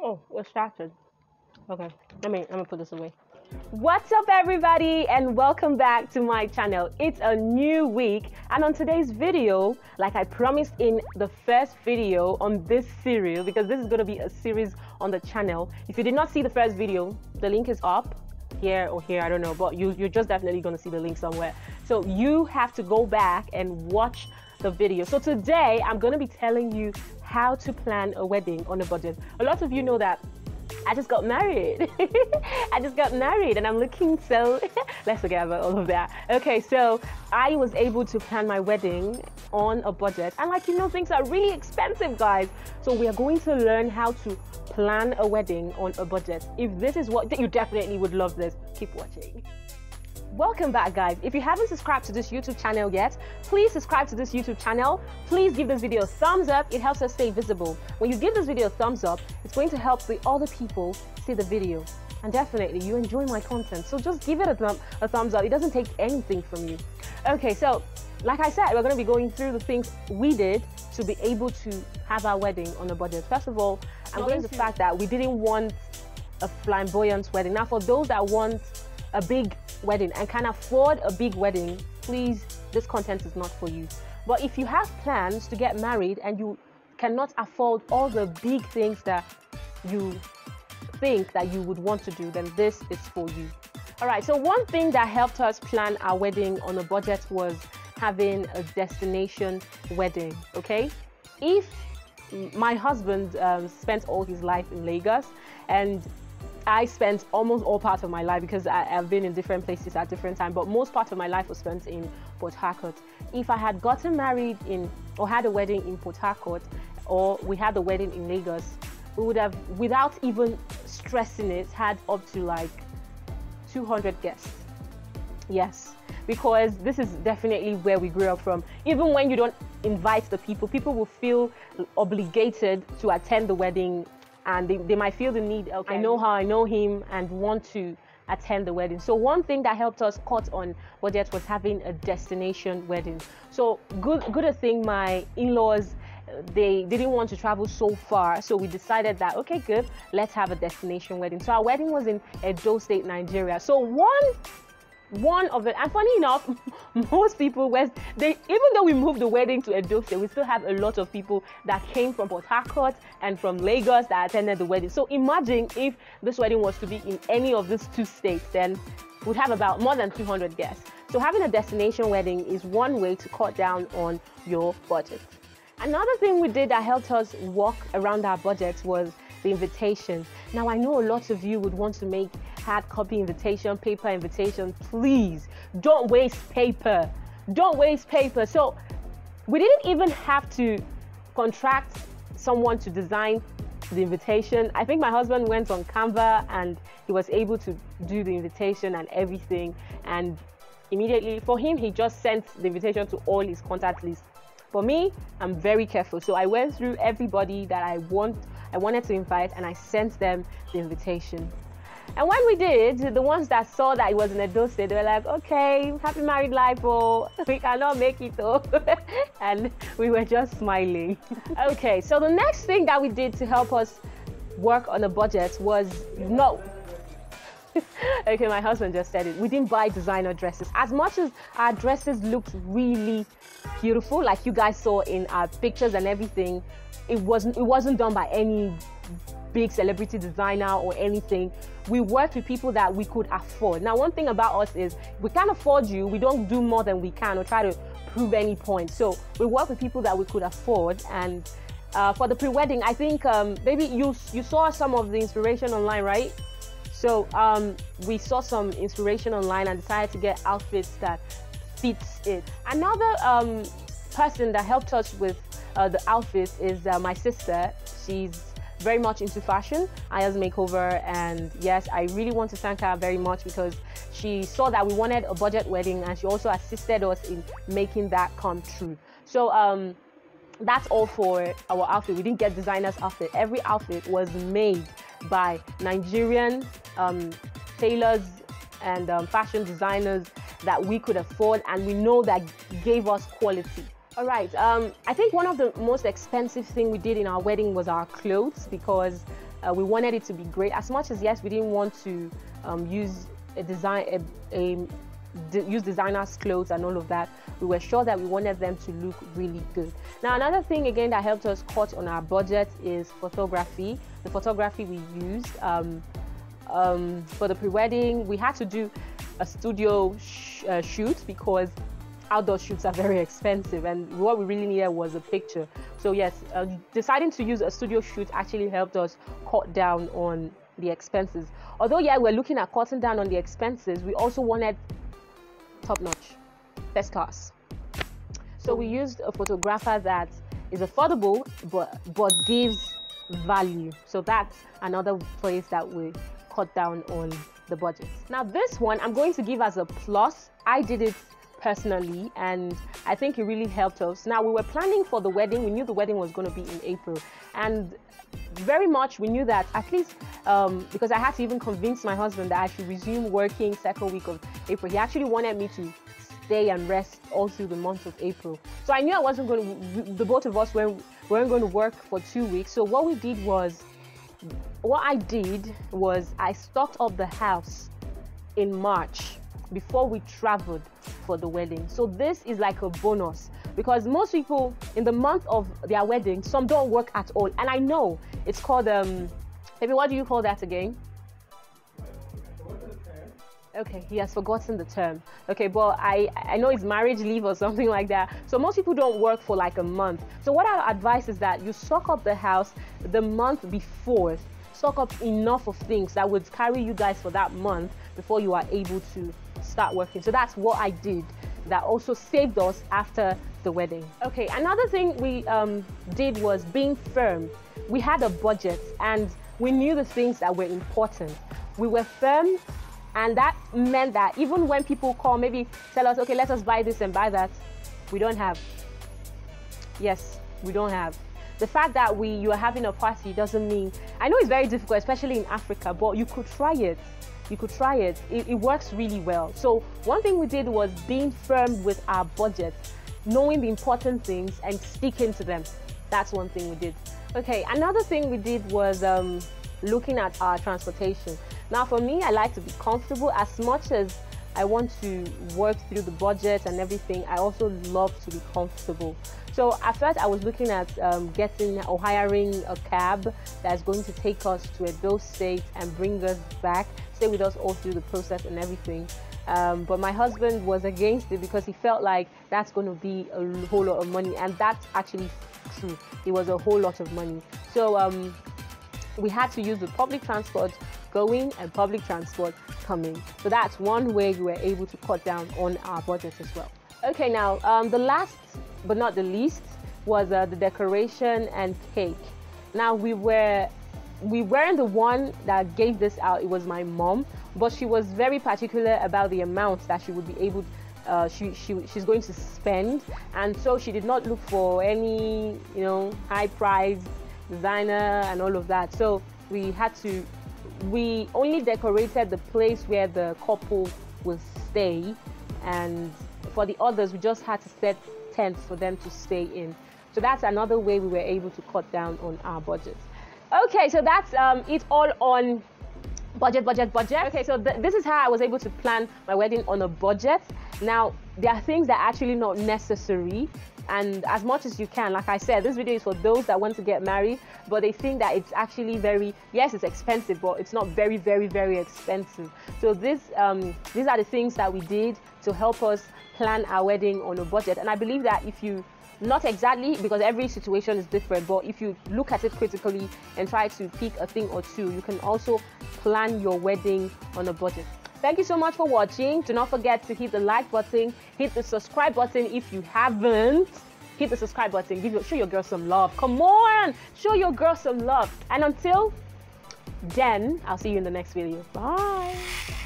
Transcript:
Oh, we're started. Okay, let me let me put this away. What's up everybody and welcome back to my channel. It's a new week and on today's video, like I promised in the first video on this series, because this is going to be a series on the channel. If you did not see the first video, the link is up here or here, I don't know, but you, you're just definitely going to see the link somewhere. So you have to go back and watch the video. So today I'm going to be telling you how to plan a wedding on a budget. A lot of you know that I just got married. I just got married and I'm looking so, let's forget about all of that. Okay, so I was able to plan my wedding on a budget. And like, you know, things are really expensive, guys. So we are going to learn how to plan a wedding on a budget. If this is what, you definitely would love this. Keep watching. Welcome back guys. If you haven't subscribed to this YouTube channel yet, please subscribe to this YouTube channel. Please give this video a thumbs up. It helps us stay visible. When you give this video a thumbs up, it's going to help the other people see the video. And definitely, you enjoy my content. So just give it a, thumb, a thumbs up. It doesn't take anything from you. Okay, so like I said, we're going to be going through the things we did to be able to have our wedding on a budget. First of all, I'm going to the fact that we didn't want a flamboyant wedding. Now, for those that want a big wedding and can afford a big wedding, please, this content is not for you. But if you have plans to get married and you cannot afford all the big things that you think that you would want to do, then this is for you. All right, so one thing that helped us plan our wedding on a budget was having a destination wedding, okay? If my husband um, spent all his life in Lagos and I spent almost all part of my life because I, have been in different places at different times, but most part of my life was spent in Port Harcourt. If I had gotten married in or had a wedding in Port Harcourt, or we had a wedding in Lagos, we would have, without even stressing it, had up to like 200 guests. Yes, because this is definitely where we grew up from. Even when you don't invite the people, people will feel obligated to attend the wedding and they, they might feel the need, okay, I know how I know him and want to attend the wedding. So one thing that helped us cut on budget was having a destination wedding. So good good a thing my in-laws they didn't want to travel so far so we decided that okay good let's have a destination wedding so our wedding was in edo state nigeria so one one of it. And funny enough, most people were they even though we moved the wedding to Edo State, we still have a lot of people that came from Port Harcourt and from Lagos that attended the wedding. So imagine if this wedding was to be in any of these two states, then we'd have about more than 200 guests. So having a destination wedding is one way to cut down on your budget. Another thing we did that helped us walk around our budget was the invitation. Now, I know a lot of you would want to make hard copy invitation, paper invitation. Please don't waste paper. Don't waste paper. So, we didn't even have to contract someone to design the invitation. I think my husband went on Canva and he was able to do the invitation and everything. And immediately, for him, he just sent the invitation to all his contact list. For me, I'm very careful. So I went through everybody that I want I wanted to invite and I sent them the invitation. And when we did, the ones that saw that it was in Edo State, they were like, okay, happy married life, oh, we cannot make it, oh. and we were just smiling. okay, so the next thing that we did to help us work on a budget was no. okay, my husband just said it. We didn't buy designer dresses. As much as our dresses looked really beautiful, like you guys saw in our pictures and everything, it wasn't it wasn't done by any big celebrity designer or anything. We worked with people that we could afford. Now, one thing about us is we can't afford you. We don't do more than we can or try to prove any point. So we work with people that we could afford. And uh, for the pre-wedding, I think um, maybe you you saw some of the inspiration online, right? So um, we saw some inspiration online and decided to get outfits that fits it. Another um, person that helped us with uh, the outfits is uh, my sister. She's very much into fashion, Aya's Makeover, and yes, I really want to thank her very much because she saw that we wanted a budget wedding and she also assisted us in making that come true. So um, that's all for our outfit. We didn't get designers outfit. Every outfit was made by Nigerian um, tailors and um, fashion designers that we could afford and we know that gave us quality. All right. Um, I think one of the most expensive thing we did in our wedding was our clothes because Uh, we wanted it to be great. As much as yes, we didn't want to um, use a design a, a use designers clothes and all of that we were sure that we wanted them to look really good now another thing again that helped us cut on our budget is photography the photography we used um, um, for the pre-wedding we had to do a studio sh uh, shoot because outdoor shoots are very expensive and what we really needed was a picture. So yes uh, deciding to use a studio shoot actually helped us cut down on the expenses. Although yeah we're looking at cutting down on the expenses we also wanted top notch first class. So we used a photographer that is affordable but but gives value. So that's another place that we cut down on the budget. Now this one i'm going to give as a plus. I did it personally and I think it really helped us. Now we were planning for the wedding. We knew the wedding was going to be in April and very much we knew that at least um, because I had to even convince my husband that I should resume working second week of April. He actually wanted me to stay and rest all through the month of April. So I knew I wasn't going to, the both of us were, weren't going to work for two weeks. So what we did was, what I did was I stocked up the house in March before we traveled for the wedding. So this is like a bonus because most people in the month of their wedding, some don't work at all. And I know it's called um maybe what do you call that again? Okay, he has forgotten the term. Okay, but I I know it's marriage leave or something like that. So most people don't work for like a month. So what I advise is that you stock up the house the month before. Stock up enough of things that would carry you guys for that month before you are able to start working. So that's what I did that also saved us after the wedding. Okay, another thing we um, did was being firm. We had a budget and we knew the things that were important. We were firm and that meant that even when people call, maybe tell us, okay, let us buy this and buy that, we don't have. Yes, we don't have. The fact that we you are having a party doesn't mean I know it's very difficult, especially in Africa, but you could try it you could try it. it. It works really well. So one thing we did was being firm with our budget, knowing the important things and sticking to them. That's one thing we did. Okay, another thing we did was um, looking at our transportation. Now for me, I like to be comfortable as much as I want to work through the budget and everything. I also love to be comfortable. So at first I was looking at um, getting or hiring a cab that's going to take us to Edo State and bring us back stay with us all through the process and everything. Um, but my husband was against it because he felt like that's going to be a whole lot of money, and that's actually true. It was a whole lot of money. So um, we had to use the public transport going and public transport coming. So that's one way we were able to cut down on our budget as well. Okay, now um, the last but not the least was uh, the decoration and cake. Now we were we weren't the one that gave this out it was my mom but she was very particular about the amount that she would be able uh, she, she she's going to spend. And so she did not look for any you know high price designer and all of that. So we had to we only decorated the place where the couple will stay. And for the others we just had to set tents for them to stay in so that's another way we were able to cut down on our budget Okay, so that's um, it all on budget, budget, budget. Okay, so th this is how I was able to plan my wedding on a budget. Now, there are things that are actually not necessary. And as much as you can, like I said, this video is for those that want to get married, but they think that it's actually very, yes, it's expensive, but it's not very, very, very expensive. So this, um, these are the things that we did to help us plan our wedding on a budget. And I believe that if you not exactly because every situation is different, but if you look at it critically and try to pick a thing or two, you can also plan your wedding on a budget. Thank you so much for watching. Do not forget to hit the like button, hit the subscribe button if you haven't. Hit the subscribe button. Give your, show your girl some love. Come on, show your girl some love. And until then, I'll see you in the next video. Bye.